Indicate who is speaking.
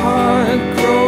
Speaker 1: heart grows